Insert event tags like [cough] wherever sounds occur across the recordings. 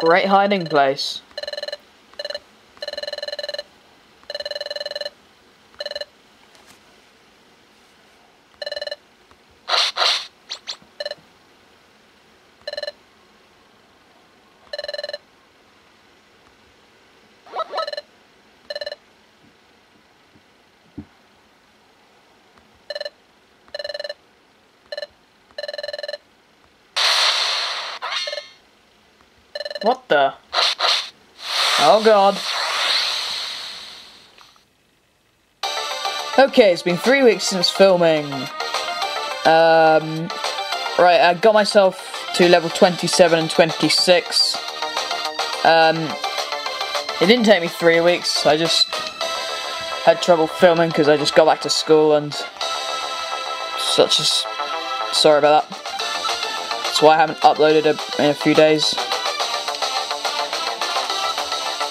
great hiding place. What the? Oh god. Okay, it's been three weeks since filming. Um, right, I got myself to level 27 and 26. Um, it didn't take me three weeks, I just had trouble filming because I just got back to school and such as sorry about that. That's why I haven't uploaded a, in a few days.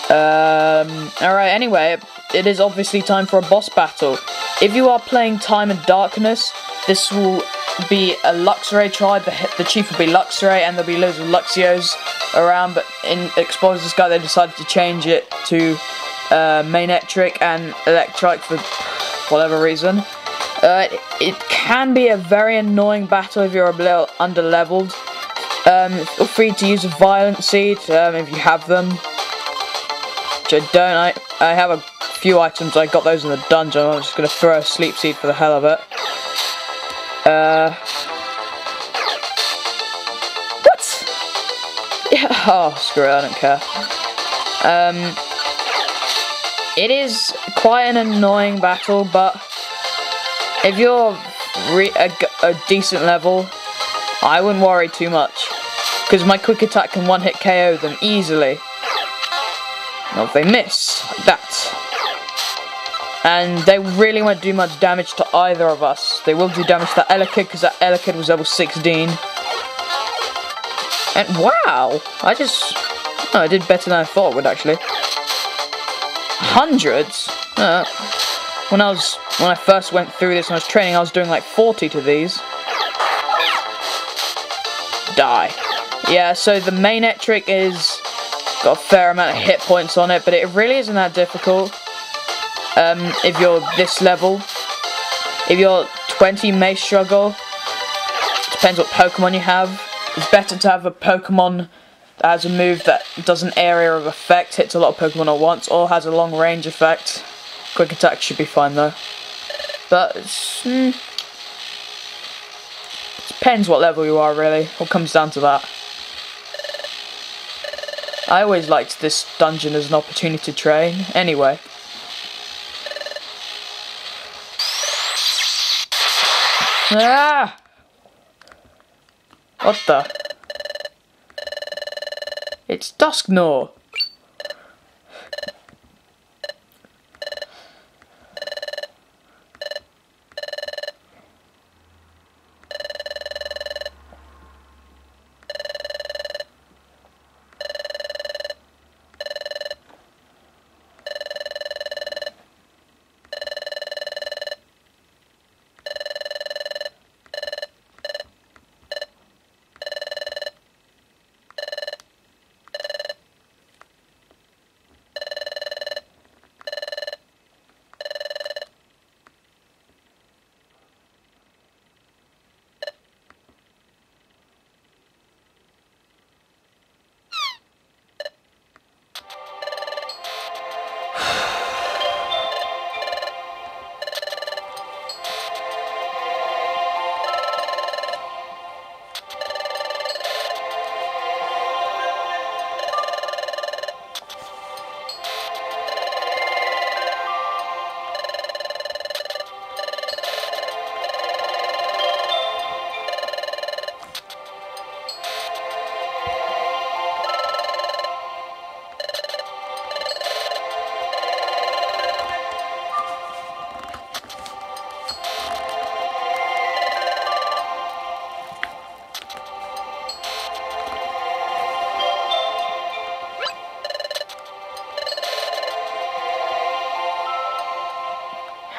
Um, alright, anyway, it is obviously time for a boss battle. If you are playing Time and Darkness, this will be a Luxray tribe. The, the chief will be Luxray, and there'll be loads of Luxios around, but in Explorers Sky, they decided to change it to uh, Manectric and Electrike for whatever reason. Uh, it, can be a very annoying battle if you're a little under-leveled. Um, feel free to use a Violent Seed um, if you have them I don't. I, I have a few items. I got those in the dungeon. I'm just going to throw a sleep seed for the hell of it. Uh. What? Yeah. [laughs] Oh, screw it. I don't care. Um. It is quite an annoying battle, but if you're a, a decent level, I wouldn't worry too much. Because my quick attack can one hit KO them easily. Well, if they miss, like that. And they really won't do much damage to either of us. They will do damage to Elekid, because that Elekid was level 16. And wow! I just... Oh, I did better than I thought I would, actually. Hundreds? Uh, when I was... When I first went through this and I was training, I was doing like 40 to these. Die. Yeah, so the main trick is got a fair amount of hit points on it, but it really isn't that difficult um, if you're this level. If you're 20, may struggle. Depends what Pokemon you have. It's better to have a Pokemon that has a move that does an area of effect, hits a lot of Pokemon at once, or has a long range effect. Quick attack should be fine though. But mm, depends what level you are really. What comes down to that. I always liked this dungeon as an opportunity to train. Anyway. Ah! What the? It's Dusknoir.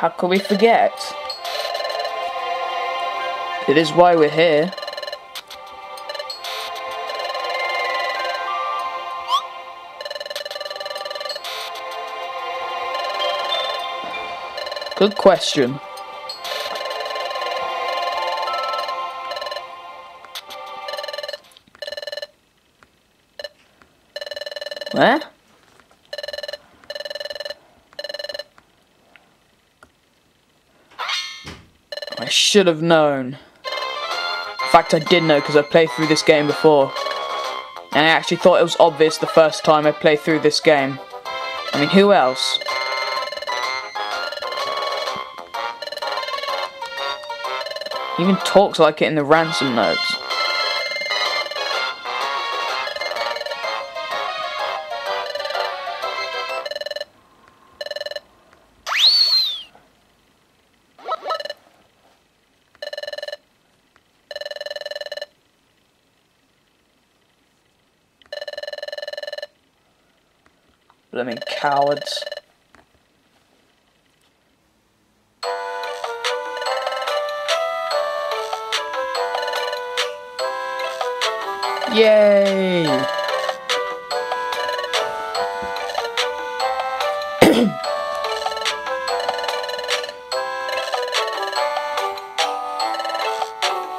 How could we forget? It is why we're here. Good question. Should have known. In fact, I did know because I played through this game before. And I actually thought it was obvious the first time I played through this game. I mean, who else? He even talks like it in the ransom notes. Blooming cowards. Yay! [coughs]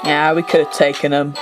yeah, we could have taken him.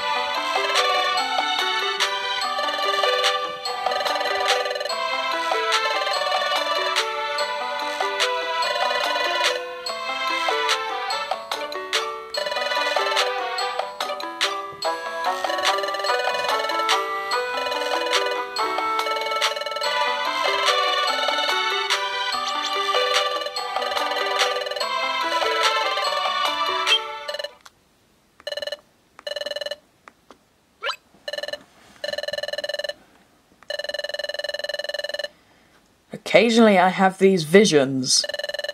Occasionally I have these visions,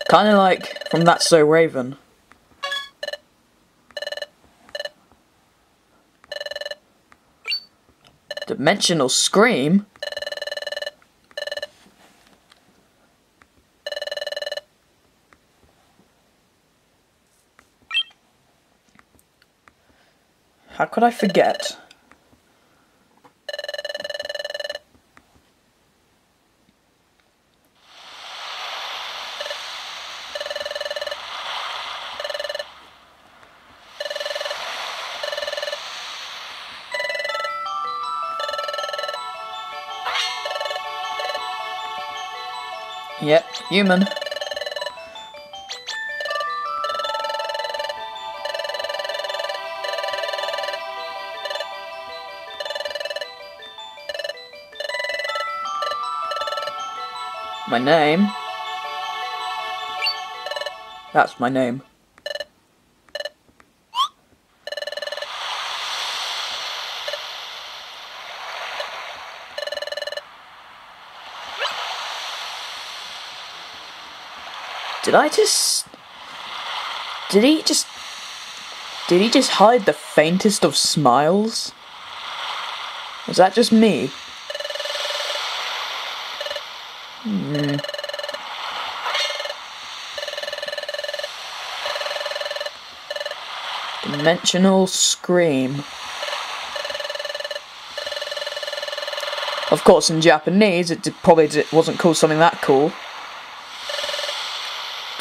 kind of like from That's So Raven. Dimensional Scream? How could I forget? Human. My name? That's my name. Did I just... Did he just... Did he just hide the faintest of smiles? Was that just me? Hmm. Dimensional Scream. Of course, in Japanese, it probably wasn't called something that cool.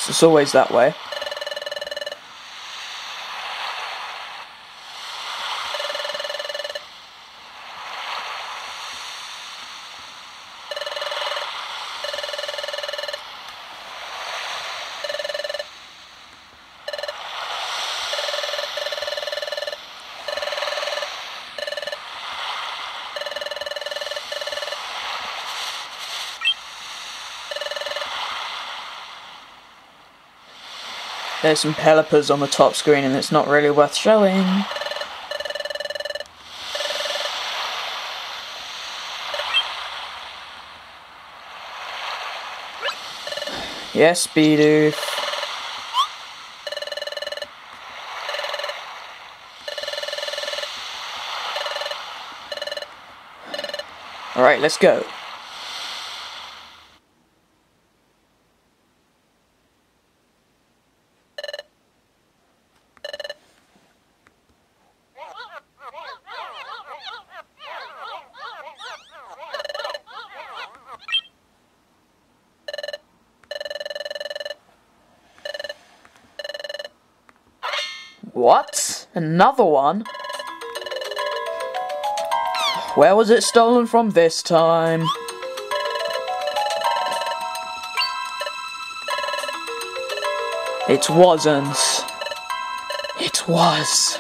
It's always that way. There's some Pelippers on the top screen and it's not really worth showing. Yes, Bidoof. Alright, let's go. Another one? Where was it stolen from this time? It wasn't. It was.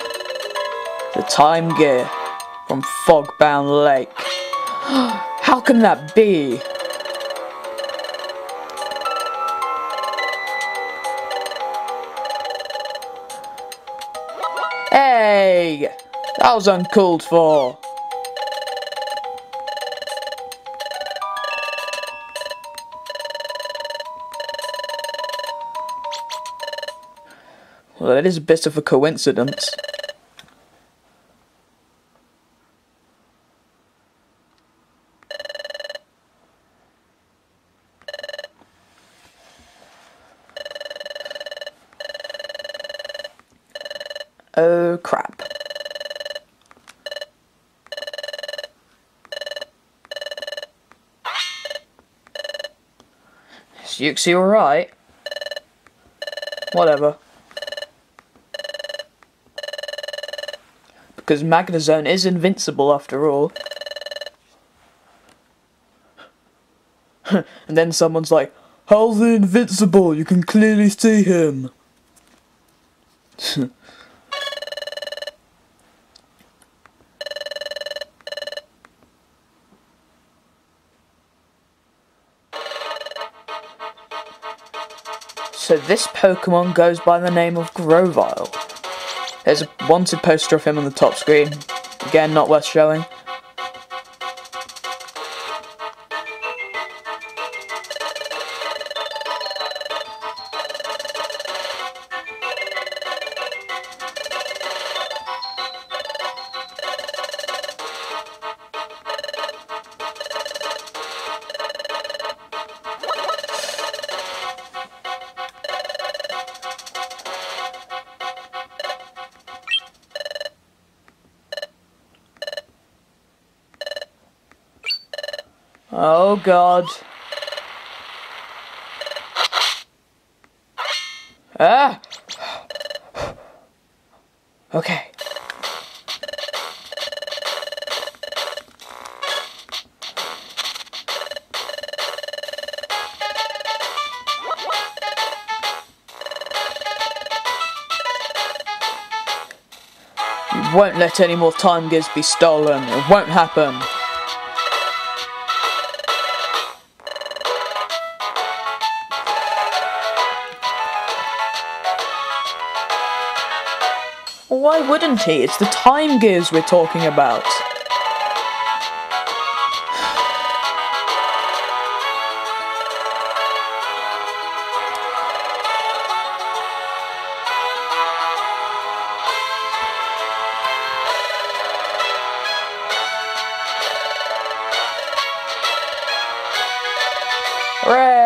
The time gear from Fogbound Lake. [gasps] How can that be? Hey! That was uncalled for. Well, that is a bit of a coincidence. Oh crap. Is Uxie alright? Whatever. Because Magnezone is invincible after all. [laughs] and then someone's like, How's he invincible? You can clearly see him. [laughs] So this Pokemon goes by the name of Grovyle. There's a wanted poster of him on the top screen. Again, not worth showing. Oh god. Ah! Okay. Won't let any more time gears be stolen. It won't happen. Why wouldn't he? It's the time gears we're talking about. Hooray!